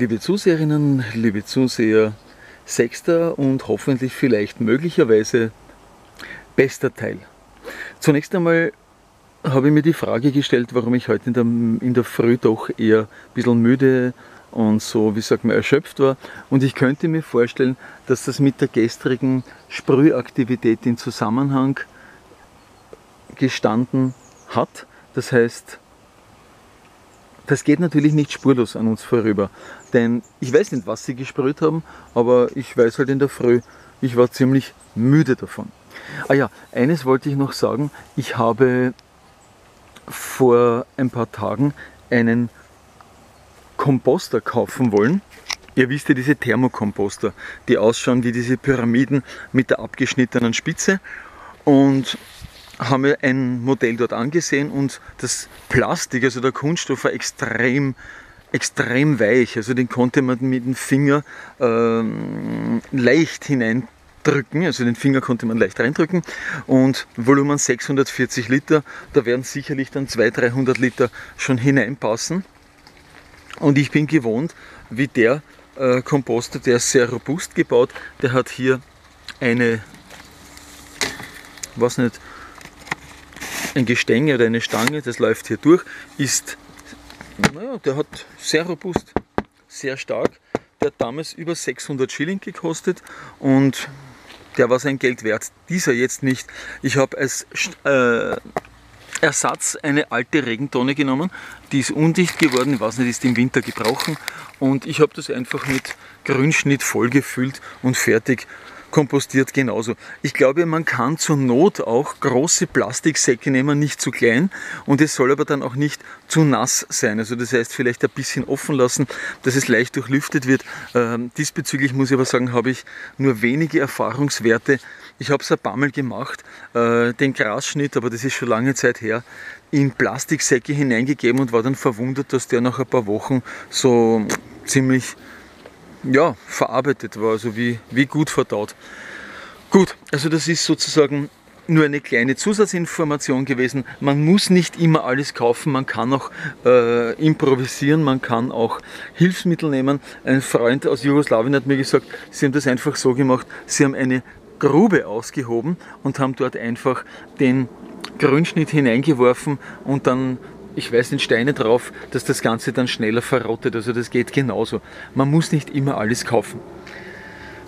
Liebe Zuseherinnen, liebe Zuseher, sechster und hoffentlich vielleicht möglicherweise bester Teil. Zunächst einmal habe ich mir die Frage gestellt, warum ich heute in der, in der Früh doch eher ein bisschen müde und so, wie sagt man, erschöpft war. Und ich könnte mir vorstellen, dass das mit der gestrigen Sprühaktivität in Zusammenhang gestanden hat. Das heißt, das geht natürlich nicht spurlos an uns vorüber. Denn ich weiß nicht, was sie gesprüht haben, aber ich weiß halt in der Früh, ich war ziemlich müde davon. Ah ja, eines wollte ich noch sagen. Ich habe vor ein paar Tagen einen Komposter kaufen wollen. Ihr wisst ja diese Thermokomposter, die ausschauen wie diese Pyramiden mit der abgeschnittenen Spitze. Und haben wir ein Modell dort angesehen und das Plastik, also der Kunststoff war extrem, extrem weich. Also den konnte man mit dem Finger ähm, leicht hineindrücken, also den Finger konnte man leicht reindrücken und Volumen 640 Liter, da werden sicherlich dann 200, 300 Liter schon hineinpassen. Und ich bin gewohnt, wie der äh, Komposter, der ist sehr robust gebaut, der hat hier eine, was nicht, ein Gestänge oder eine Stange, das läuft hier durch, ist, naja, der hat sehr robust, sehr stark. Der hat damals über 600 Schilling gekostet und der war sein Geld wert. Dieser jetzt nicht. Ich habe als äh, Ersatz eine alte Regentonne genommen, die ist undicht geworden, ich weiß nicht, ist im Winter gebrochen und ich habe das einfach mit Grünschnitt vollgefüllt und fertig kompostiert genauso. Ich glaube, man kann zur Not auch große Plastiksäcke nehmen, nicht zu klein und es soll aber dann auch nicht zu nass sein. Also das heißt vielleicht ein bisschen offen lassen, dass es leicht durchlüftet wird. Ähm, diesbezüglich muss ich aber sagen, habe ich nur wenige Erfahrungswerte. Ich habe es ein paar Mal gemacht, äh, den Grasschnitt, aber das ist schon lange Zeit her, in Plastiksäcke hineingegeben und war dann verwundert, dass der nach ein paar Wochen so ziemlich ja, verarbeitet war, also wie, wie gut verdaut. Gut, also das ist sozusagen nur eine kleine Zusatzinformation gewesen. Man muss nicht immer alles kaufen, man kann auch äh, improvisieren, man kann auch Hilfsmittel nehmen. Ein Freund aus Jugoslawien hat mir gesagt, sie haben das einfach so gemacht, sie haben eine Grube ausgehoben und haben dort einfach den Grünschnitt hineingeworfen und dann ich weiß nicht, Steine drauf, dass das Ganze dann schneller verrottet. Also das geht genauso. Man muss nicht immer alles kaufen.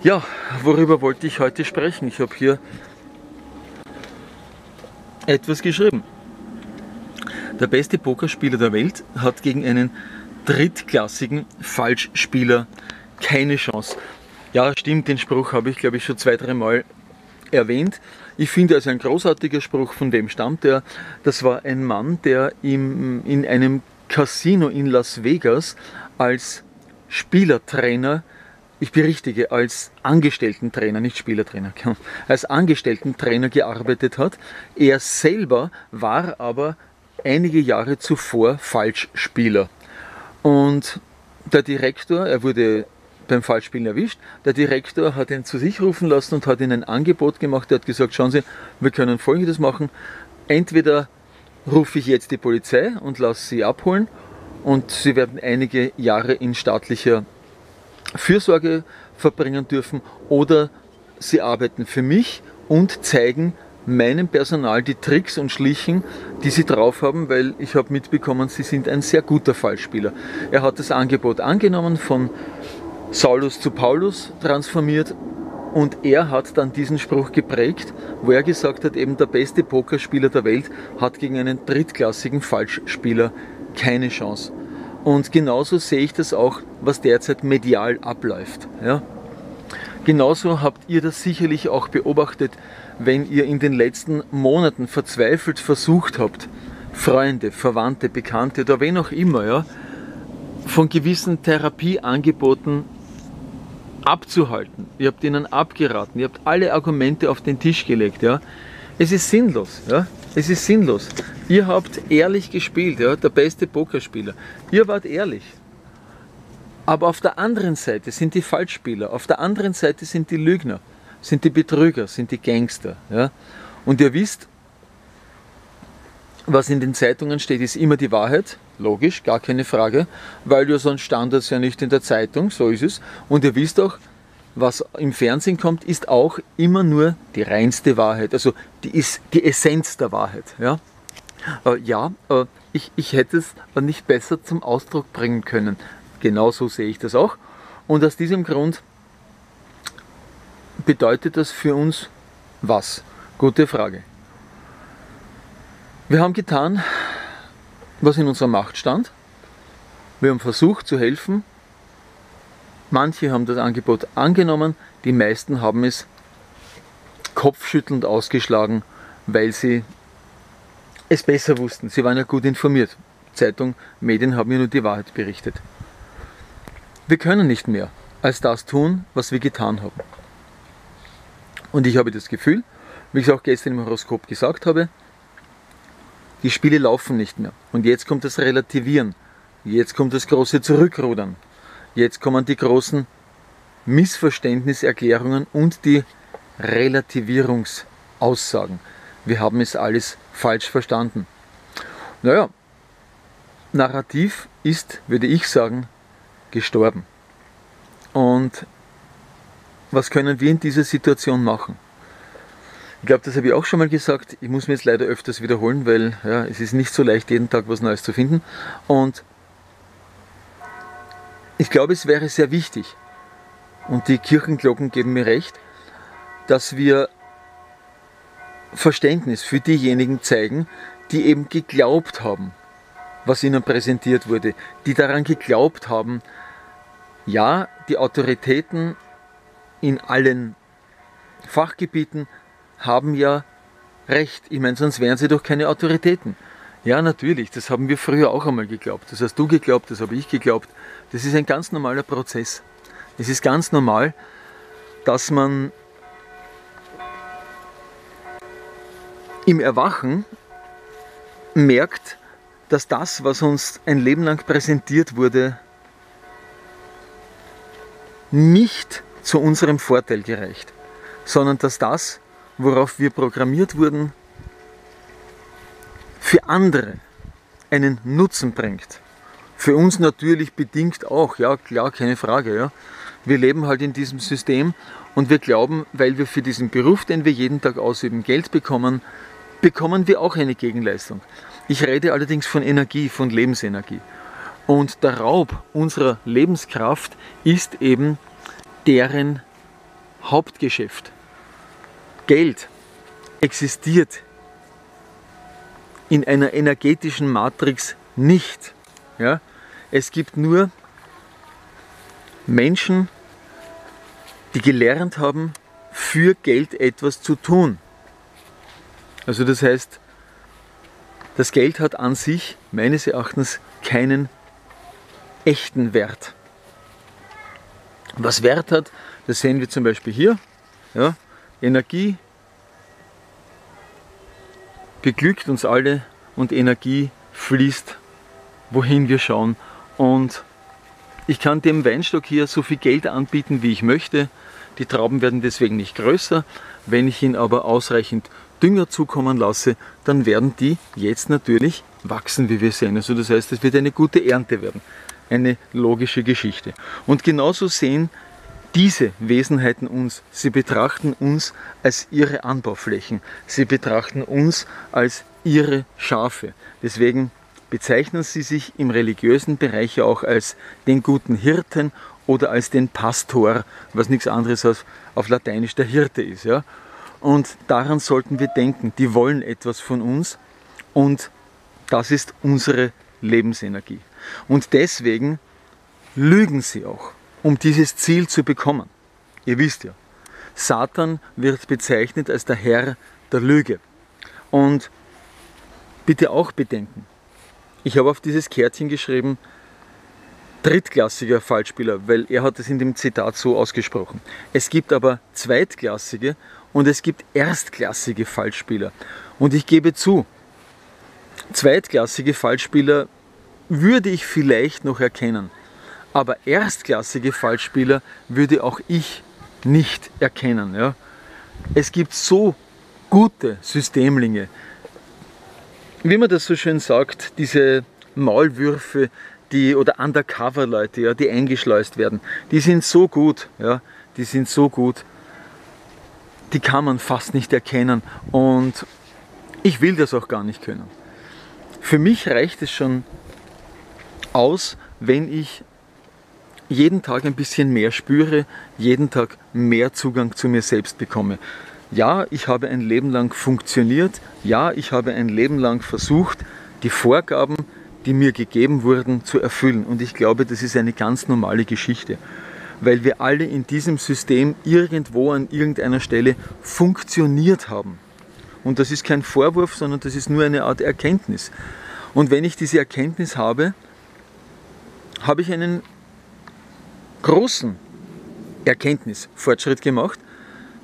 Ja, worüber wollte ich heute sprechen? Ich habe hier etwas geschrieben. Der beste Pokerspieler der Welt hat gegen einen drittklassigen Falschspieler keine Chance. Ja, stimmt, den Spruch habe ich glaube ich schon zwei, drei Mal erwähnt. Ich finde, also ein großartiger Spruch, von dem stammt er. Das war ein Mann, der im, in einem Casino in Las Vegas als Spielertrainer, ich berichtige, als Angestellten-Trainer, nicht Spielertrainer, als Angestellten-Trainer gearbeitet hat. Er selber war aber einige Jahre zuvor Falschspieler. Und der Direktor, er wurde beim Falschspielen erwischt. Der Direktor hat ihn zu sich rufen lassen und hat ihm ein Angebot gemacht. Er hat gesagt, schauen Sie, wir können folgendes machen. Entweder rufe ich jetzt die Polizei und lasse Sie abholen und Sie werden einige Jahre in staatlicher Fürsorge verbringen dürfen oder Sie arbeiten für mich und zeigen meinem Personal die Tricks und Schlichen, die sie drauf haben, weil ich habe mitbekommen, sie sind ein sehr guter Fallspieler. Er hat das Angebot angenommen von Saulus zu Paulus transformiert und er hat dann diesen Spruch geprägt, wo er gesagt hat, eben der beste Pokerspieler der Welt hat gegen einen drittklassigen Falschspieler keine Chance. Und genauso sehe ich das auch, was derzeit medial abläuft. Ja? Genauso habt ihr das sicherlich auch beobachtet, wenn ihr in den letzten Monaten verzweifelt versucht habt, Freunde, Verwandte, Bekannte oder wen auch immer, ja, von gewissen Therapieangeboten abzuhalten. Ihr habt ihnen abgeraten, ihr habt alle Argumente auf den Tisch gelegt. Ja? Es ist sinnlos. Ja? Es ist sinnlos. Ihr habt ehrlich gespielt, ja? der beste Pokerspieler. Ihr wart ehrlich. Aber auf der anderen Seite sind die Falschspieler, auf der anderen Seite sind die Lügner, sind die Betrüger, sind die Gangster. Ja? Und ihr wisst, was in den Zeitungen steht, ist immer die Wahrheit. Logisch, gar keine Frage, weil ja sonst stand das ja nicht in der Zeitung, so ist es. Und ihr wisst auch, was im Fernsehen kommt, ist auch immer nur die reinste Wahrheit, also die, ist die Essenz der Wahrheit. Ja, äh, ja äh, ich, ich hätte es nicht besser zum Ausdruck bringen können. Genauso sehe ich das auch. Und aus diesem Grund bedeutet das für uns was? Gute Frage. Wir haben getan, was in unserer Macht stand. Wir haben versucht zu helfen. Manche haben das Angebot angenommen, die meisten haben es kopfschüttelnd ausgeschlagen, weil sie es besser wussten. Sie waren ja gut informiert. Zeitung, Medien haben ja nur die Wahrheit berichtet. Wir können nicht mehr als das tun, was wir getan haben. Und ich habe das Gefühl, wie ich es auch gestern im Horoskop gesagt habe, die Spiele laufen nicht mehr. Und jetzt kommt das Relativieren. Jetzt kommt das große Zurückrudern. Jetzt kommen die großen Missverständniserklärungen und die Relativierungsaussagen. Wir haben es alles falsch verstanden. Naja, Narrativ ist, würde ich sagen, gestorben. Und was können wir in dieser Situation machen? Ich glaube, das habe ich auch schon mal gesagt. Ich muss mir jetzt leider öfters wiederholen, weil ja, es ist nicht so leicht, jeden Tag was Neues zu finden. Und ich glaube, es wäre sehr wichtig, und die Kirchenglocken geben mir recht, dass wir Verständnis für diejenigen zeigen, die eben geglaubt haben, was ihnen präsentiert wurde, die daran geglaubt haben, ja, die Autoritäten in allen Fachgebieten haben ja recht. Ich meine, sonst wären sie doch keine Autoritäten. Ja, natürlich, das haben wir früher auch einmal geglaubt. Das hast du geglaubt, das habe ich geglaubt. Das ist ein ganz normaler Prozess. Es ist ganz normal, dass man im Erwachen merkt, dass das, was uns ein Leben lang präsentiert wurde, nicht zu unserem Vorteil gereicht, sondern dass das, worauf wir programmiert wurden, für andere einen Nutzen bringt. Für uns natürlich bedingt auch, ja klar, keine Frage. Ja. Wir leben halt in diesem System und wir glauben, weil wir für diesen Beruf, den wir jeden Tag ausüben, Geld bekommen, bekommen wir auch eine Gegenleistung. Ich rede allerdings von Energie, von Lebensenergie. Und der Raub unserer Lebenskraft ist eben deren Hauptgeschäft. Geld existiert in einer energetischen Matrix nicht. Ja? Es gibt nur Menschen, die gelernt haben, für Geld etwas zu tun. Also das heißt, das Geld hat an sich meines Erachtens keinen echten Wert. Was Wert hat, das sehen wir zum Beispiel hier. Ja, Energie beglückt uns alle und Energie fließt, wohin wir schauen. Und ich kann dem Weinstock hier so viel Geld anbieten, wie ich möchte. Die Trauben werden deswegen nicht größer. Wenn ich ihn aber ausreichend Dünger zukommen lasse, dann werden die jetzt natürlich wachsen, wie wir sehen. Also das heißt, es wird eine gute Ernte werden. Eine logische Geschichte. Und genauso sehen diese Wesenheiten uns. Sie betrachten uns als ihre Anbauflächen. Sie betrachten uns als ihre Schafe. Deswegen bezeichnen sie sich im religiösen Bereich auch als den guten Hirten oder als den Pastor, was nichts anderes als auf Lateinisch der Hirte ist. Ja? Und daran sollten wir denken. Die wollen etwas von uns und das ist unsere Lebensenergie. Und deswegen lügen sie auch um dieses Ziel zu bekommen. Ihr wisst ja, Satan wird bezeichnet als der Herr der Lüge. Und bitte auch bedenken, ich habe auf dieses Kärtchen geschrieben, drittklassiger Falschspieler, weil er hat es in dem Zitat so ausgesprochen. Es gibt aber zweitklassige und es gibt erstklassige Falschspieler. Und ich gebe zu, zweitklassige Falschspieler würde ich vielleicht noch erkennen. Aber erstklassige Falschspieler würde auch ich nicht erkennen. Ja? Es gibt so gute Systemlinge. Wie man das so schön sagt, diese Maulwürfe, die oder Undercover-Leute, ja, die eingeschleust werden, die sind so gut, ja, die sind so gut, die kann man fast nicht erkennen und ich will das auch gar nicht können. Für mich reicht es schon aus, wenn ich jeden Tag ein bisschen mehr spüre, jeden Tag mehr Zugang zu mir selbst bekomme. Ja, ich habe ein Leben lang funktioniert, ja, ich habe ein Leben lang versucht, die Vorgaben, die mir gegeben wurden, zu erfüllen. Und ich glaube, das ist eine ganz normale Geschichte, weil wir alle in diesem System irgendwo an irgendeiner Stelle funktioniert haben. Und das ist kein Vorwurf, sondern das ist nur eine Art Erkenntnis. Und wenn ich diese Erkenntnis habe, habe ich einen großen Erkenntnisfortschritt gemacht,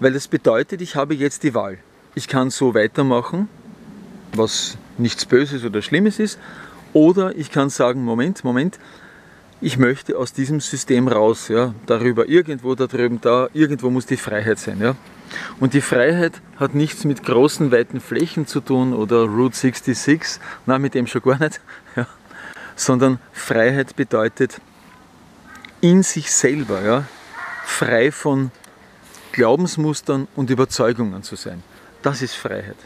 weil das bedeutet, ich habe jetzt die Wahl. Ich kann so weitermachen, was nichts Böses oder Schlimmes ist, oder ich kann sagen, Moment, Moment, ich möchte aus diesem System raus, ja, darüber, irgendwo da drüben, da, irgendwo muss die Freiheit sein, ja. Und die Freiheit hat nichts mit großen, weiten Flächen zu tun oder Route 66, na, mit dem schon gar nicht, ja. sondern Freiheit bedeutet in sich selber, ja, frei von Glaubensmustern und Überzeugungen zu sein. Das ist Freiheit.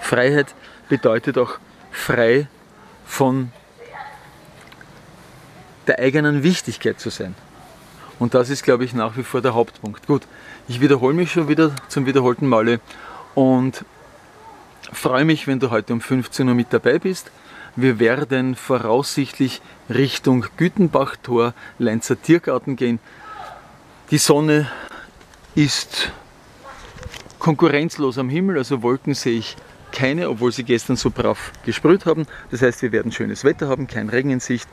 Freiheit bedeutet auch frei von der eigenen Wichtigkeit zu sein. Und das ist, glaube ich, nach wie vor der Hauptpunkt. Gut, ich wiederhole mich schon wieder zum wiederholten Male und freue mich, wenn du heute um 15 Uhr mit dabei bist. Wir werden voraussichtlich Richtung Gütenbach-Tor, Leinzer Tiergarten gehen. Die Sonne ist konkurrenzlos am Himmel, also Wolken sehe ich keine, obwohl sie gestern so brav gesprüht haben. Das heißt, wir werden schönes Wetter haben, kein Regen in Sicht.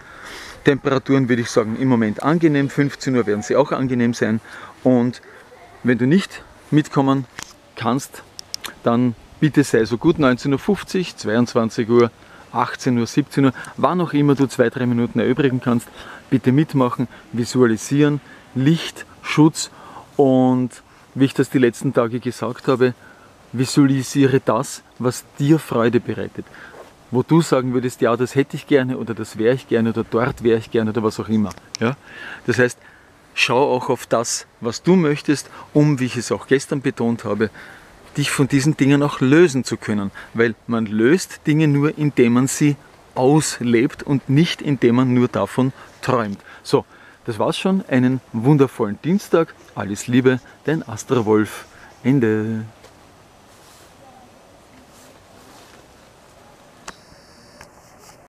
Temperaturen würde ich sagen im Moment angenehm, 15 Uhr werden sie auch angenehm sein. Und wenn du nicht mitkommen kannst, dann bitte sei so gut 19.50 Uhr, 22 Uhr, 18 Uhr, 17 Uhr, wann auch immer du zwei, drei Minuten erübrigen kannst, bitte mitmachen, visualisieren, Licht, Schutz und wie ich das die letzten Tage gesagt habe, visualisiere das, was dir Freude bereitet. Wo du sagen würdest, ja, das hätte ich gerne oder das wäre ich gerne oder dort wäre ich gerne oder was auch immer. Ja? Das heißt, schau auch auf das, was du möchtest, um, wie ich es auch gestern betont habe, dich von diesen Dingen auch lösen zu können. Weil man löst Dinge nur, indem man sie auslebt und nicht indem man nur davon träumt. So, das war's schon. Einen wundervollen Dienstag. Alles Liebe, dein Astra Wolf. Ende.